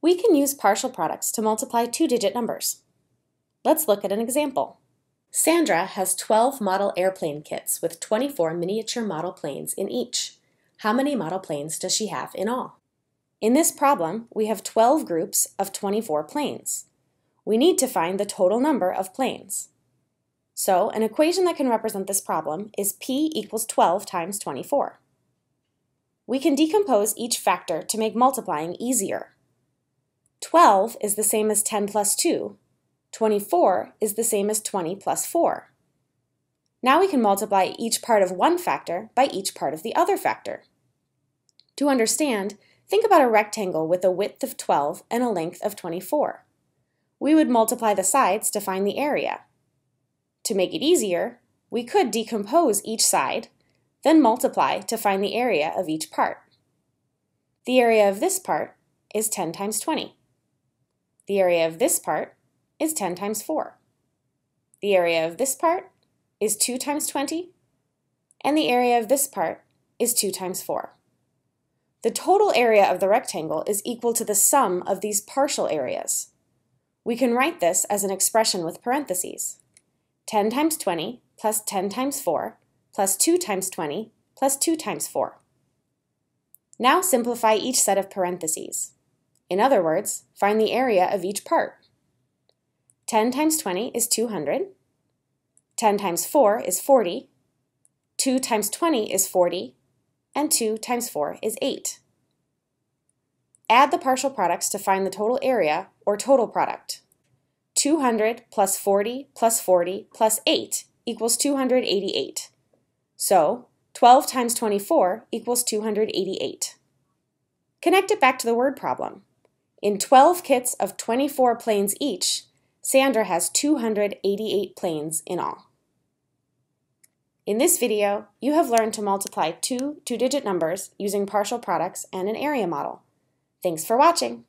We can use partial products to multiply two-digit numbers. Let's look at an example. Sandra has 12 model airplane kits with 24 miniature model planes in each. How many model planes does she have in all? In this problem, we have 12 groups of 24 planes. We need to find the total number of planes. So an equation that can represent this problem is p equals 12 times 24. We can decompose each factor to make multiplying easier. 12 is the same as 10 plus 2. 24 is the same as 20 plus 4. Now we can multiply each part of one factor by each part of the other factor. To understand, think about a rectangle with a width of 12 and a length of 24. We would multiply the sides to find the area. To make it easier, we could decompose each side, then multiply to find the area of each part. The area of this part is 10 times 20. The area of this part is 10 times 4. The area of this part is 2 times 20, and the area of this part is 2 times 4. The total area of the rectangle is equal to the sum of these partial areas. We can write this as an expression with parentheses. 10 times 20 plus 10 times 4 plus 2 times 20 plus 2 times 4. Now simplify each set of parentheses. In other words, find the area of each part. 10 times 20 is 200. 10 times 4 is 40. 2 times 20 is 40. And 2 times 4 is 8. Add the partial products to find the total area, or total product. 200 plus 40 plus 40 plus 8 equals 288. So, 12 times 24 equals 288. Connect it back to the word problem. In 12 kits of 24 planes each, Sandra has 288 planes in all. In this video, you have learned to multiply two two-digit numbers using partial products and an area model. Thanks for watching!